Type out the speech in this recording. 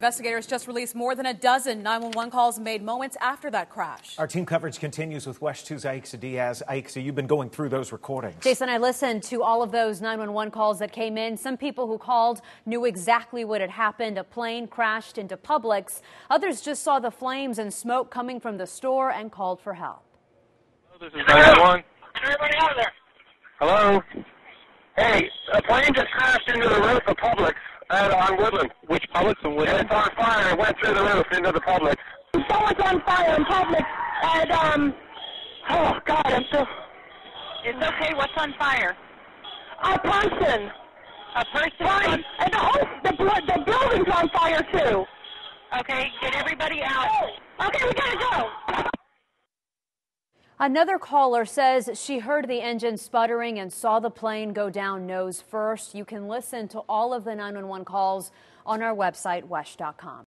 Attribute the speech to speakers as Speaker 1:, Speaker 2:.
Speaker 1: Investigators just released more than a dozen 911 calls made moments after that crash.
Speaker 2: Our team coverage continues with WESH 2's Aixa Diaz. Aixa, you've been going through those recordings.
Speaker 3: Jason, I listened to all of those 911 calls that came in. Some people who called knew exactly what had happened. A plane crashed into Publix. Others just saw the flames and smoke coming from the store and called for help.
Speaker 4: This is 911.
Speaker 5: Everybody out of there.
Speaker 4: Hello?
Speaker 5: Hey, a plane just crashed into the roof of Publix at, on Woodland.
Speaker 4: Which Publix and
Speaker 5: And
Speaker 4: Woodland?
Speaker 5: it's on fire. It went through the roof into the Publix.
Speaker 6: Someone's on fire in Publix, and um, oh God, I'm so
Speaker 7: It's okay. What's on fire?
Speaker 6: a person.
Speaker 7: A person.
Speaker 6: Right, and the whole the the building's on fire too.
Speaker 7: Okay, get everybody out.
Speaker 6: Okay, we gotta go.
Speaker 3: Another caller says she heard the engine sputtering and saw the plane go down nose first. You can listen to all of the 911 calls on our website, wesh.com.